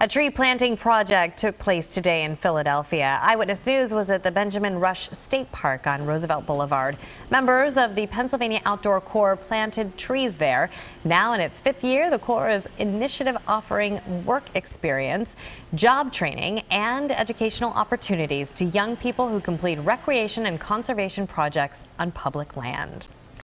A tree planting project took place today in Philadelphia. Eyewitness News was at the Benjamin Rush State Park on Roosevelt Boulevard. Members of the Pennsylvania Outdoor Corps planted trees there. Now in its fifth year, the Corps' is initiative offering work experience, job training, and educational opportunities to young people who complete recreation and conservation projects on public land.